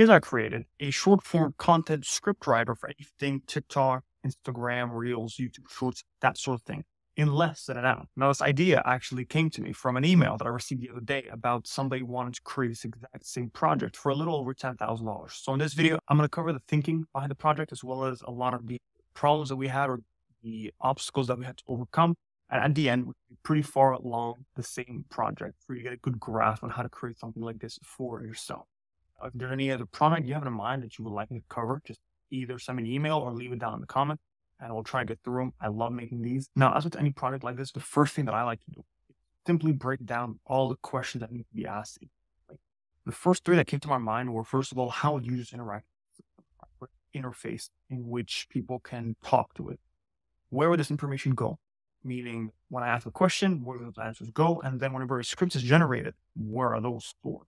Here's how I created a short form content script writer for anything TikTok, Instagram, Reels, YouTube Shorts, that sort of thing in less than an hour. Now, this idea actually came to me from an email that I received the other day about somebody wanting to create this exact same project for a little over $10,000. So in this video, I'm going to cover the thinking behind the project as well as a lot of the problems that we had or the obstacles that we had to overcome. And at the end, we'll be pretty far along the same project for you to get a good grasp on how to create something like this for yourself. If there's any other product you have in mind that you would like me to cover, just either send me an email or leave it down in the comment and we'll try to get through them. I love making these. Now, as with any product like this, the first thing that I like to do is simply break down all the questions that need to be asked. The first three that came to my mind were first of all, how users interact with interface in which people can talk to it? Where would this information go? Meaning, when I ask a question, where do those answers go? And then whenever a script is generated, where are those stored?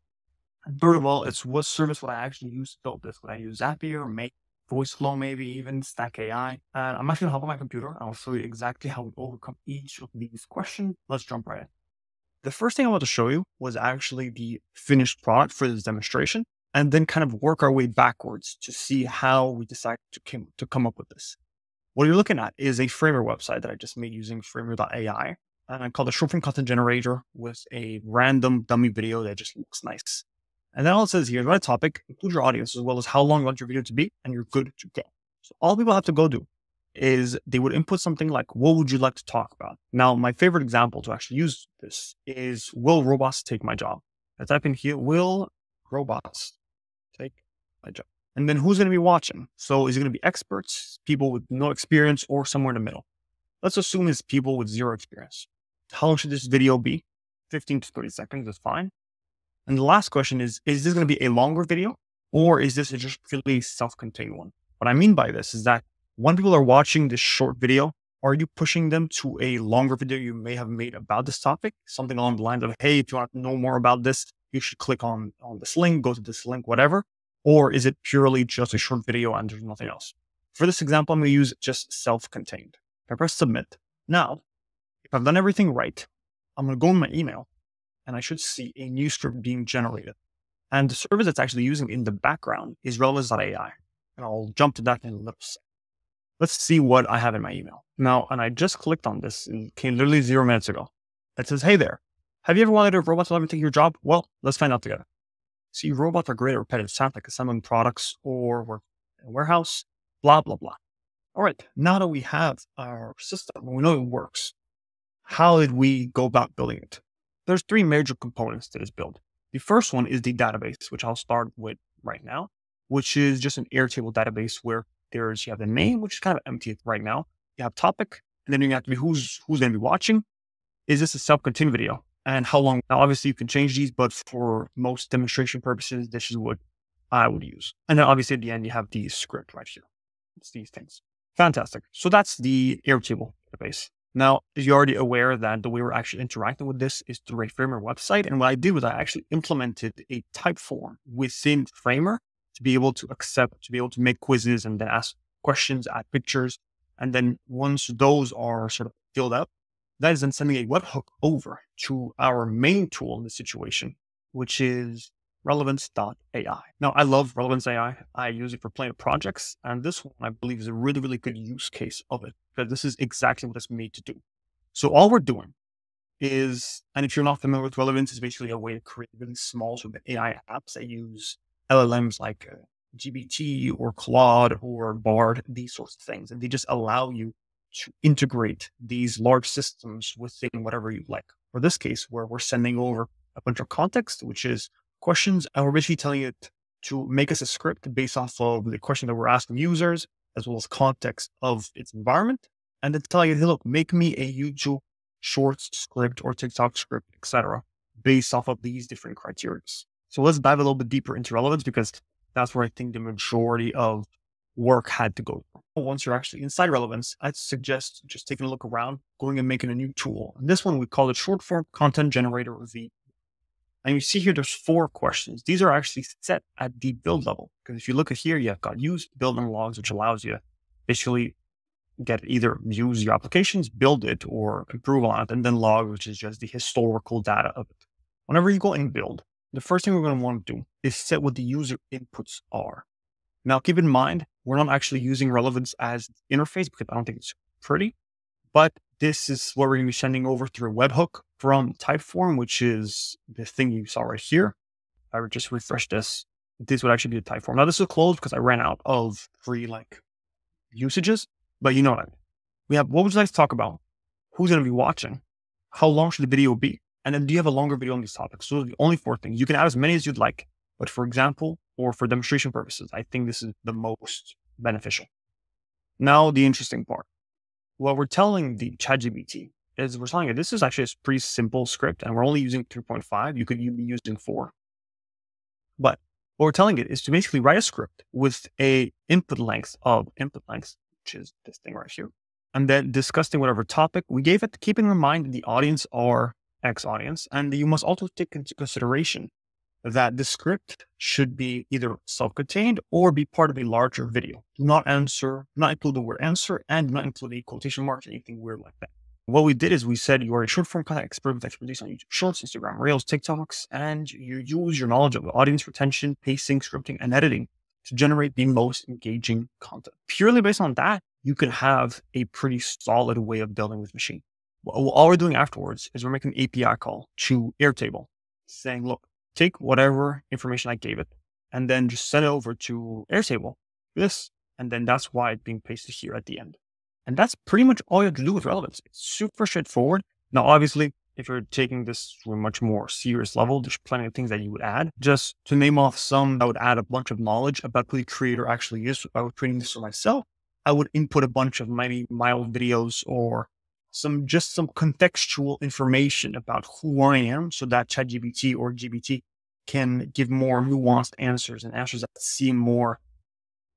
Third of mm-hmm. all, it's what service would I actually use to build this? Would I use Zapier, Make, VoiceFlow, maybe even Stack AI? And uh, I'm actually gonna hop on my computer and I'll show you exactly how we overcome each of these questions. Let's jump right in. The first thing I want to show you was actually the finished product for this demonstration, and then kind of work our way backwards to see how we decide to come, to come up with this. What you're looking at is a Framer website that I just made using Framer.ai, and I uh, called a short form content generator with a random dummy video that just looks nice. And then all it says here is a topic, include your audience as well as how long you want your video to be, and you're good to go. So all people have to go do is they would input something like, what would you like to talk about? Now, my favorite example to actually use this is, will robots take my job? I type in here, will robots take my job? And then who's going to be watching? So is it going to be experts, people with no experience, or somewhere in the middle? Let's assume it's people with zero experience. How long should this video be? 15 to 30 seconds is fine. And the last question is, is this going to be a longer video or is this a just purely self-contained one? What I mean by this is that when people are watching this short video, are you pushing them to a longer video you may have made about this topic? Something along the lines of, hey, if you want to know more about this, you should click on, on this link, go to this link, whatever. Or is it purely just a short video and there's nothing else? For this example, I'm going to use just self-contained. I press submit. Now, if I've done everything right, I'm going to go in my email and I should see a new script being generated. And the service that's actually using in the background is relevance.ai. And I'll jump to that in a little second. Let's see what I have in my email. Now, and I just clicked on this. It came literally zero minutes ago. It says, hey there. Have you ever wanted a robot to let me take your job? Well, let's find out together. See, robots are great at repetitive tasks like assembling products or work in a warehouse, blah, blah, blah. All right. Now that we have our system, we know it works, how did we go about building it? There's three major components to this build. The first one is the database, which I'll start with right now, which is just an Airtable database where there's, you have the name, which is kind of empty right now. You have topic, and then you have to be who's, who's going to be watching. Is this a self-contained video? And how long? Now, obviously you can change these, but for most demonstration purposes, this is what I would use. And then obviously at the end, you have the script right here. It's these things. Fantastic. So that's the Airtable database. Now, you're already aware that the way we're actually interacting with this is through a Framer website. And what I did was I actually implemented a Typeform within Framer to be able to accept, to be able to make quizzes and then ask questions, add pictures. And then once those are sort of filled up, that is then sending a webhook over to our main tool in the situation, which is relevance.ai. Now, I love relevance AI. I use it for plenty of projects. And this one, I believe, is a really, really good use case of it because this is exactly what it's made to do. So all we're doing is, and if you're not familiar with relevance, it's basically a way to create really small sort of AI apps that use LLMs like uh, GPT or Claude or Bard, these sorts of things. And they just allow you to integrate these large systems within whatever you like. For this case, where we're sending over a bunch of context, which is questions, and we're basically telling it to make us a script based off of the question that we're asking users, as well as context of its environment, and then telling it, hey, look, make me a YouTube Shorts script or TikTok script, etc., based off of these different criteria. So let's dive a little bit deeper into relevance because that's where I think the majority of work had to go. Once you're actually inside relevance, I'd suggest just taking a look around, going and making a new tool. And this one we call it short form content generator V and you see here, there's four questions. These are actually set at the build level. Because if you look at here, you've got use building logs, which allows you basically get either use your applications, build it, or improve on it, and then log, which is just the historical data of it. Whenever you go and build, the first thing we're going to want to do is set what the user inputs are. Now, keep in mind, we're not actually using relevance as interface because I don't think it's pretty, but this is what we're going to be sending over through a webhook from Typeform, which is the thing you saw right here. I would just refresh this. This would actually be the Typeform. Now, this is closed because I ran out of free like usages, but you know what I mean. We have what would you like to talk about? Who's going to be watching? How long should the video be? And then do you have a longer video on these topics? So the only four things. You can add as many as you'd like, but for example, or for demonstration purposes, I think this is the most beneficial. Now, the interesting part what we're telling the ChatGPT is we're telling it this is actually a pretty simple script and we're only using 3.5. You could be using four. But what we're telling it is to basically write a script with a input length of input length, which is this thing right here. And then discussing whatever topic we gave it, keeping in mind that the audience are X audience. And you must also take into consideration that the script should be either self-contained or be part of a larger video. Do not answer, not include the word answer, and do not include a quotation mark, anything weird like that. What we did is we said you are a short form content expert with expertise on YouTube Shorts, Instagram Reels, TikToks, and you use your knowledge of audience retention, pacing, scripting, and editing to generate the most engaging content. Purely based on that, you can have a pretty solid way of building this machine. All we're doing afterwards is we're making an API call to Airtable saying, look, take whatever information I gave it and then just send it over to Airtable, this, and then that's why it's being pasted here at the end. And that's pretty much all you have to do with relevance. It's super straightforward. Now, obviously, if you're taking this to a much more serious level, there's plenty of things that you would add. Just to name off some, I would add a bunch of knowledge about who the creator actually is. I was creating this for myself, I would input a bunch of maybe mild videos or some just some contextual information about who I am so that ChatGPT or GPT can give more nuanced answers and answers that seem more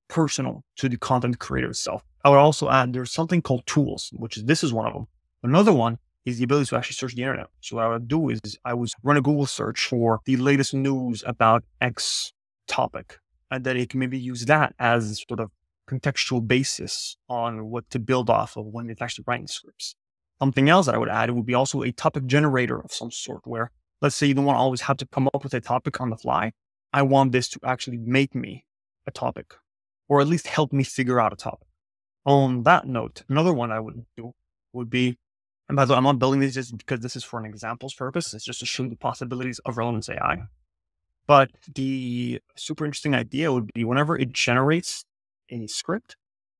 personal to the content creator itself. I would also add there's something called tools, which is this is one of them. Another one is the ability to actually search the internet. So what I would do is I would run a Google search for the latest news about X topic. And then it can maybe use that as sort of contextual basis on what to build off of when it's actually writing scripts. Something else that I would add it would be also a topic generator of some sort, where let's say you don't want to always have to come up with a topic on the fly. I want this to actually make me a topic, or at least help me figure out a topic. On that note, another one I would do would be, and by the way, I'm not building this just because this is for an examples purpose. It's just to show the possibilities of relevance AI. But the super interesting idea would be whenever it generates a script,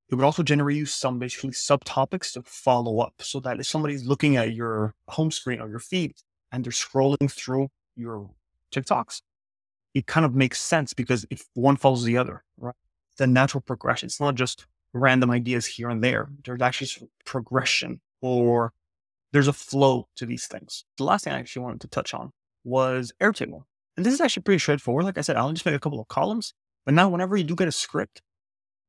it would also generate you some basically subtopics to follow up so that if somebody's looking at your home screen or your feed and they're scrolling through your TikToks, it kind of makes sense because if one follows the other, right? The natural progression. It's not just random ideas here and there. There's actually progression or there's a flow to these things. The last thing I actually wanted to touch on was Airtable. And this is actually pretty straightforward. Like I said, I'll just make a couple of columns. But now whenever you do get a script,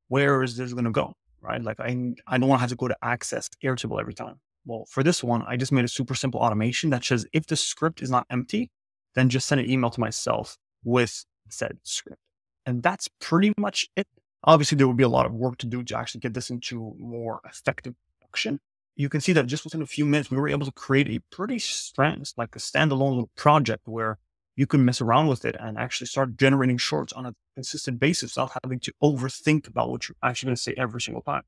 where is this going to go? Right? Like I, I don't want to have to go to access Airtable every time. Well, for this one, I just made a super simple automation that says if the script is not empty, then just send an email to myself with said script. And that's pretty much it. Obviously, there will be a lot of work to do to actually get this into more effective production. You can see that just within a few minutes, we were able to create a pretty strength, like a standalone little project where you can mess around with it and actually start generating shorts on a consistent basis without having to overthink about what you're actually going to say every single time.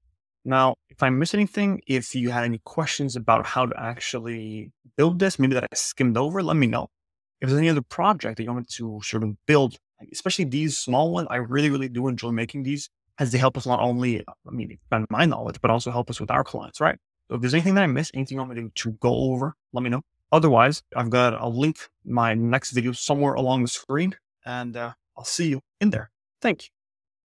Now, if I missed anything, if you had any questions about how to actually build this, maybe that I skimmed over, let me know. If there's any other project that you want to sort of build, especially these small ones, I really, really do enjoy making these as they help us not only, I mean, expand my knowledge, but also help us with our clients, right? So if there's anything that I missed, anything you want me to, to go over, let me know. Otherwise, I've got, I'll link my next video somewhere along the screen and uh, I'll see you in there. Thank you.